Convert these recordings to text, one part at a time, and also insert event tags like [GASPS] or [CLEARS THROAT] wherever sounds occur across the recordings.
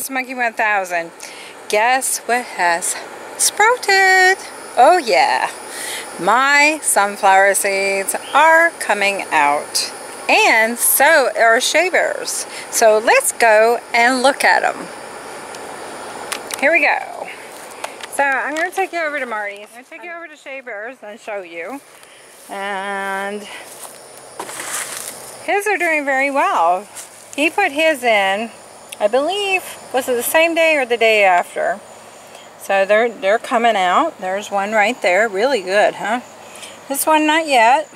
guys, Monkey 1000. Guess what has sprouted? Oh yeah, my sunflower seeds are coming out. And so are Shea Bear's. So let's go and look at them. Here we go. So I'm going to take you over to Marty's. I'm going to take you over to Shea Bears and show you. And his are doing very well. He put his in, I believe, was it the same day or the day after? So they're, they're coming out. There's one right there. Really good, huh? This one not yet.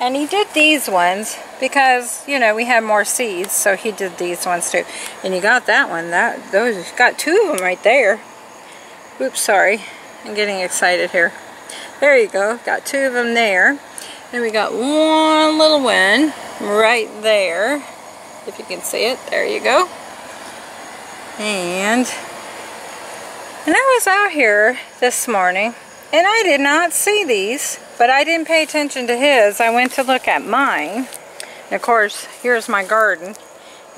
And he did these ones because, you know, we had more seeds, so he did these ones too. And you got that one. That those got two of them right there. Oops, sorry. I'm getting excited here. There you go. Got two of them there. Then we got one little one right there. If you can see it. There you go. And, and I was out here this morning and I did not see these, but I didn't pay attention to his. I went to look at mine. And of course, here's my garden.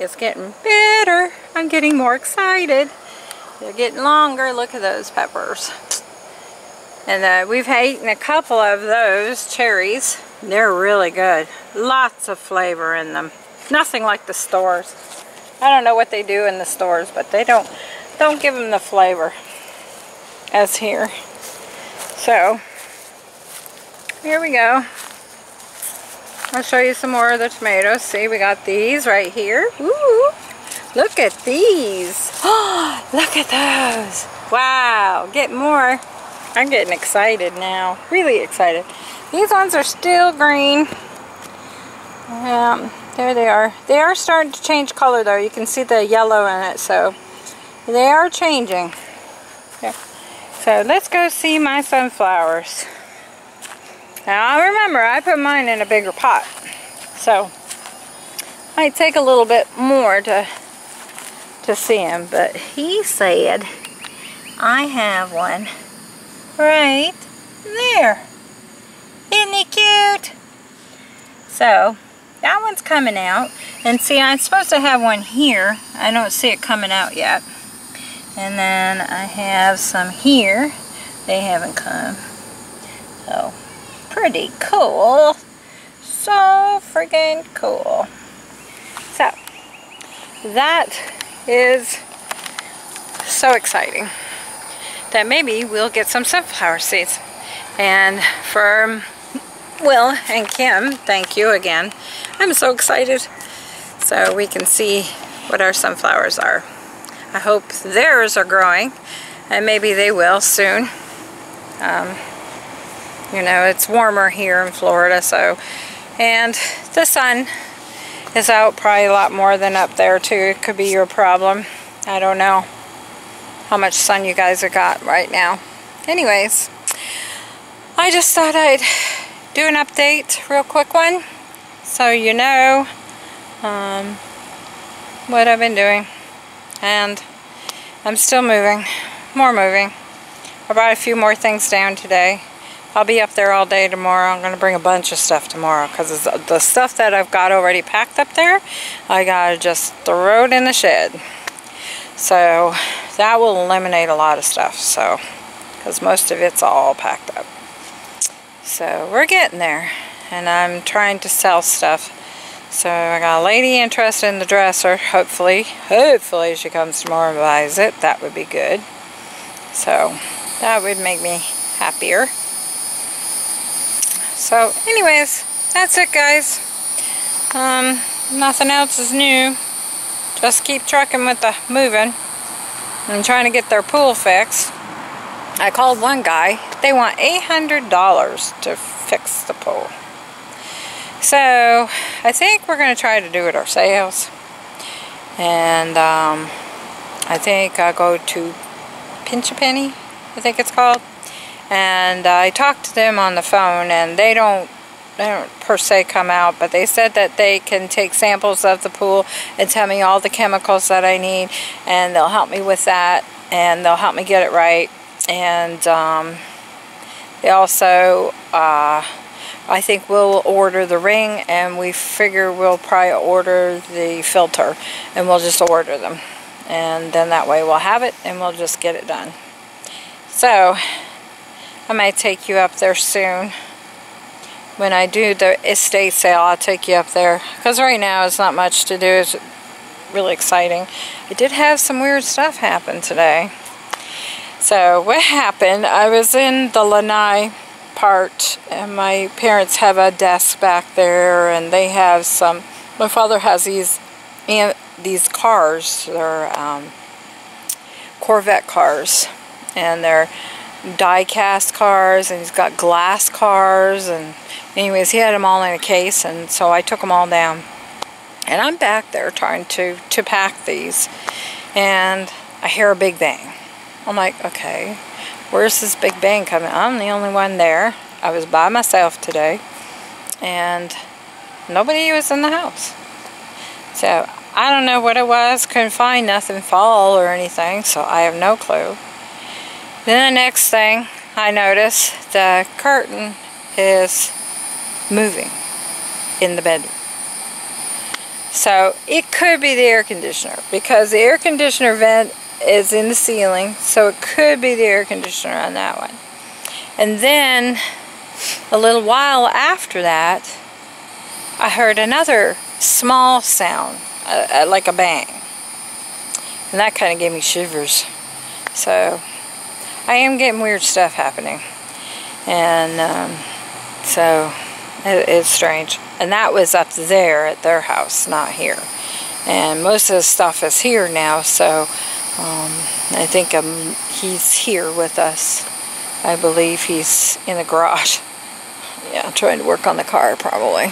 It's getting better. I'm getting more excited. They're getting longer. Look at those peppers. And uh, we've eaten a couple of those cherries. They're really good. Lots of flavor in them. Nothing like the stores. I don't know what they do in the stores, but they don't don't give them the flavor as here. So, here we go. I'll show you some more of the tomatoes. See, we got these right here. Ooh, look at these. Oh, [GASPS] look at those. Wow, get more. I'm getting excited now. Really excited. These ones are still green. Um, there they are. They are starting to change color though. You can see the yellow in it, so they are changing. Yeah. So let's go see my sunflowers. Now I remember, I put mine in a bigger pot. So, might take a little bit more to to see him, but he said I have one right there. Isn't he cute? So, that one's coming out. And see, I'm supposed to have one here. I don't see it coming out yet. And then I have some here. They haven't come. So, pretty cool. So friggin' cool. So, that is so exciting that maybe we'll get some sunflower seeds. And for Will and Kim, thank you again. I'm so excited. So we can see what our sunflowers are. I hope theirs are growing and maybe they will soon. Um, you know, it's warmer here in Florida, so, and the sun is out probably a lot more than up there too. It could be your problem. I don't know how much sun you guys have got right now. Anyways, I just thought I'd do an update, real quick one, so you know um, what I've been doing and I'm still moving, more moving. I brought a few more things down today. I'll be up there all day tomorrow. I'm going to bring a bunch of stuff tomorrow because the stuff that I've got already packed up there, I got to just throw it in the shed. So that will eliminate a lot of stuff. So, because most of it's all packed up. So we're getting there. And I'm trying to sell stuff so I got a lady interested in the dresser. Hopefully, hopefully she comes tomorrow and buys it. That would be good. So that would make me happier. So anyways, that's it guys. Um, nothing else is new. Just keep trucking with the moving. I'm trying to get their pool fixed. I called one guy. They want $800 to fix the pool. So I think we're going to try to do it ourselves. And um, I think I'll go to Pinch a Penny, I think it's called. And uh, I talked to them on the phone and they don't they don't per se come out, but they said that they can take samples of the pool and tell me all the chemicals that I need, and they'll help me with that, and they'll help me get it right. And um, also uh, I think we'll order the ring and we figure we'll probably order the filter and we'll just order them and then that way we'll have it and we'll just get it done. So, I might take you up there soon. When I do the estate sale, I'll take you up there. Because right now, it's not much to do. It's really exciting. I did have some weird stuff happen today. So, what happened, I was in the Lanai part, and my parents have a desk back there, and they have some, my father has these, and these cars, they're um, Corvette cars, and they're die-cast cars, and he's got glass cars, and anyways, he had them all in a case, and so I took them all down. And I'm back there trying to, to pack these, and I hear a big bang. I'm like, okay, where's this big bang coming? I'm the only one there. I was by myself today and nobody was in the house. So I don't know what it was. Couldn't find nothing fall or anything, so I have no clue. Then the next thing I notice, the curtain is moving in the bedroom. So it could be the air conditioner because the air conditioner vent is in the ceiling, so it could be the air conditioner on that one. And then, a little while after that, I heard another small sound, uh, uh like a bang. And that kind of gave me shivers. So, I am getting weird stuff happening. And, um, so, it, it's strange. And that was up there at their house, not here. And most of the stuff is here now, so um, I think um, he's here with us. I believe he's in the garage. [LAUGHS] Yeah, trying to work on the car probably.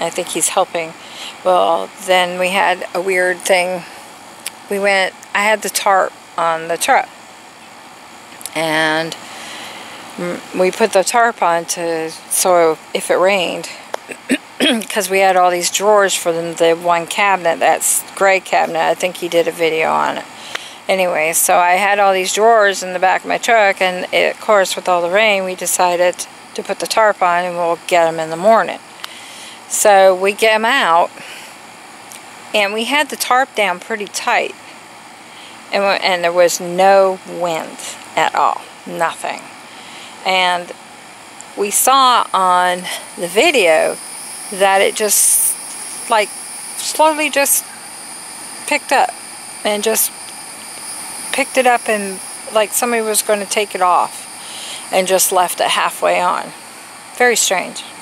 I think he's helping. Well, then we had a weird thing. We went, I had the tarp on the truck. And we put the tarp on to, so if it rained, [CLEARS THROAT] because we had all these drawers for the, the one cabinet, that's gray cabinet. I think he did a video on it anyway, so I had all these drawers in the back of my truck, and it, of course, with all the rain, we decided to put the tarp on, and we'll get them in the morning. So we get them out, and we had the tarp down pretty tight, and, and there was no wind at all, nothing. And we saw on the video that it just, like, slowly just picked up and just picked it up and like somebody was going to take it off and just left it halfway on. Very strange. [LAUGHS]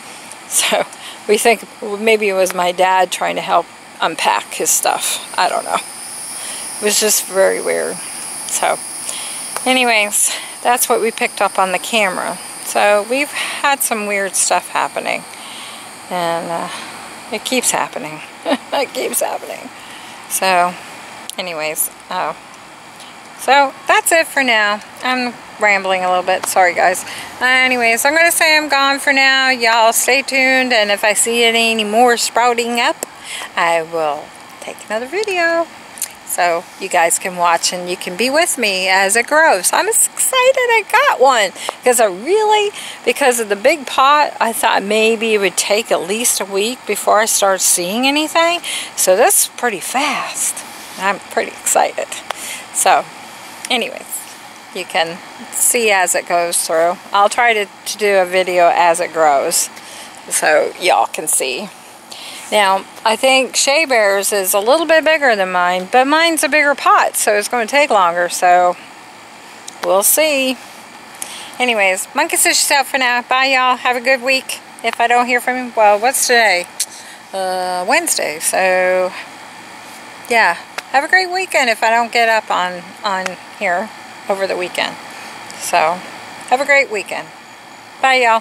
So we think maybe it was my dad trying to help unpack his stuff. I don't know. It was just very weird. So anyways, that's what we picked up on the camera. So we've had some weird stuff happening. And uh, it keeps happening. [LAUGHS] it keeps happening. So anyways, oh. So that's it for now. I'm rambling a little bit. Sorry guys. Uh, anyways, I'm going to say I'm gone for now. Y'all stay tuned and if I see any more sprouting up, I will take another video. So you guys can watch and you can be with me as it grows. I'm excited I got one because I really, because of the big pot, I thought maybe it would take at least a week before I start seeing anything. So that's pretty fast. I'm pretty excited. So anyways, you can see as it goes through. I'll try to, to do a video as it grows so y'all can see. Now, I think Shea Bear's is a little bit bigger than mine, but mine's a bigger pot, so it's going to take longer, so we'll see. Anyways, Monkey Sisters out for now. Bye, y'all. Have a good week. If I don't hear from you, well, what's today? Uh, Wednesday, so yeah. Have a great weekend if I don't get up on, on here over the weekend. So, have a great weekend. Bye, y'all.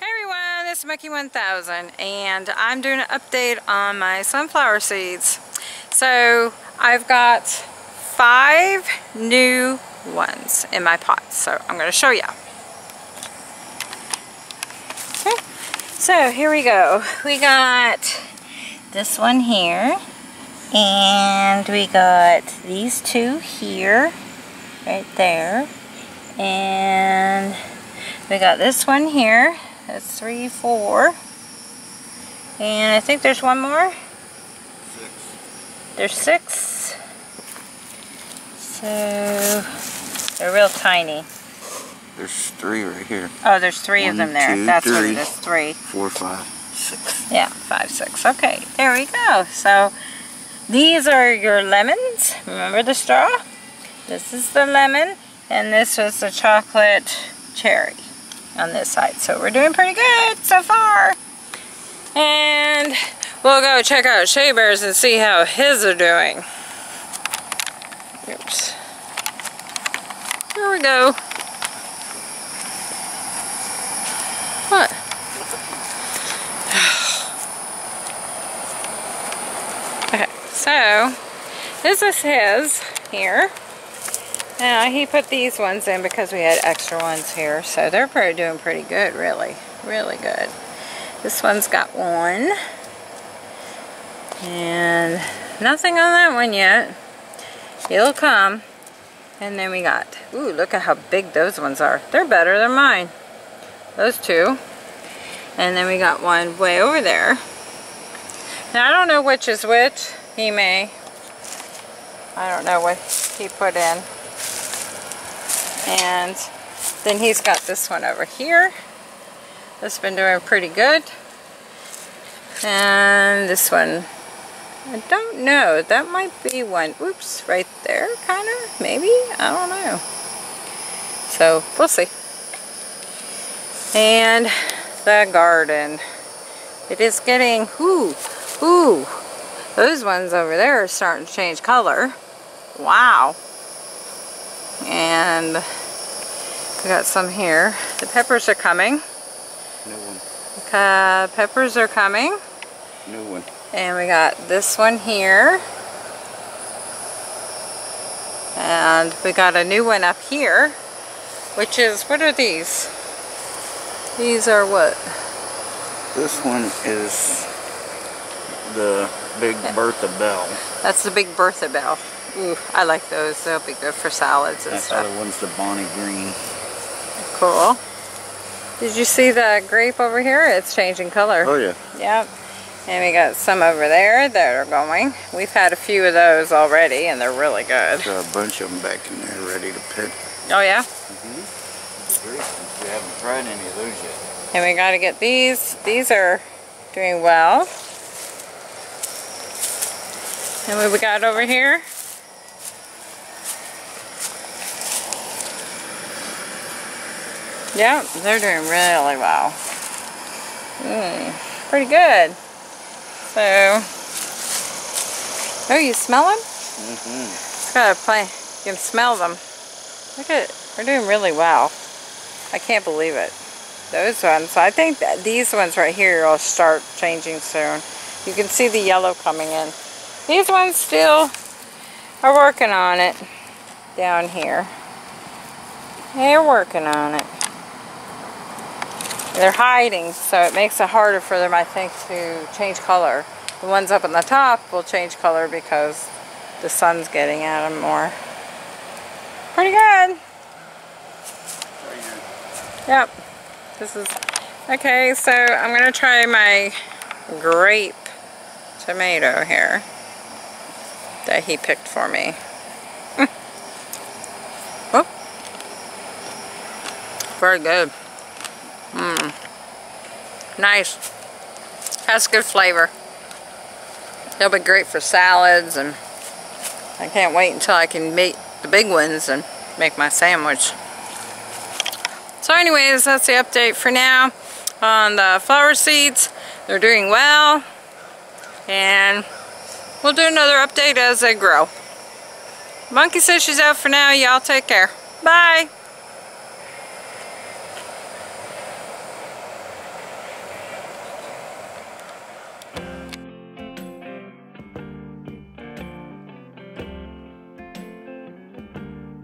Hey everyone, this is Monkey 1000 and I'm doing an update on my sunflower seeds. So, I've got five new ones in my pot. So, I'm going to show you. So here we go. We got this one here. And we got these two here. Right there. And we got this one here. That's three, four. And I think there's one more. Six. There's six. So they're real tiny. There's three right here. Oh, there's three One, of them there. two, That's what it is. Three. Four, five, six. Yeah, five, six. Okay, there we go. So these are your lemons. Remember the straw? This is the lemon, and this was the chocolate cherry on this side. So we're doing pretty good so far. And we'll go check out Shea Bears and see how his are doing. Oops. Here we go. What? [SIGHS] Okay, so this is his here. Now he put these ones in because we had extra ones here, so they're pretty, doing pretty good, really, really good. This one's got one, and nothing on that one yet. It'll come. And then we got, ooh, look at how big those ones are. They're better than mine. Those two. And then we got one way over there. Now I don't know which is which. He may. I don't know what he put in. And then he's got this one over here. That's been doing pretty good. And this one, I don't know. That might be one. Oops, right there, kind of. Maybe. I don't know. So, we'll see. And the garden. It is getting, ooh, ooh. Those ones over there are starting to change color. Wow. And we got some here. The peppers are coming. New one. Uh, peppers are coming. New one. And we got this one here. And we got a new one up here, which is, what are these? These are what? This one is the Big Bertha Bell. That's the big Bertha Bell. Ooh, I like those. They'll be good for salads and That stuff. other one's the Bonnie Green. Cool. Did you see the grape over here? It's changing color. Oh yeah. Yep. And we got some over there that are going. We've had a few of those already and they're really good. Got a bunch of them back in there ready to pick. Oh yeah? Mm-hmm. We haven't tried any of those yet. And we got to get these. These are doing well. And what we got over here? Yeah, they're doing really well. Mm, pretty good. So, oh, you smell them? Mm-hmm. Gotta play. You can smell them. Look at, they're doing really well. I can't believe it. Those ones, I think these ones right here will start changing soon. You can see the yellow coming in. These ones still are working on it down here. They're working on it. They're hiding, so it makes it harder for them, I think, to change color. The ones up on the top will change color because the sun's getting at them more. Pretty good. Yep. This is okay. So I'm gonna try my grape tomato here that he picked for me. [LAUGHS] oh, very good. Mmm. Nice. Has good flavor. They'll be great for salads and I can't wait until I can make the big ones and make my sandwich. So anyways, that's the update for now on the flower seeds. They're doing well. And we'll do another update as they grow. Monkey says she's out for now. Y'all take care. Bye.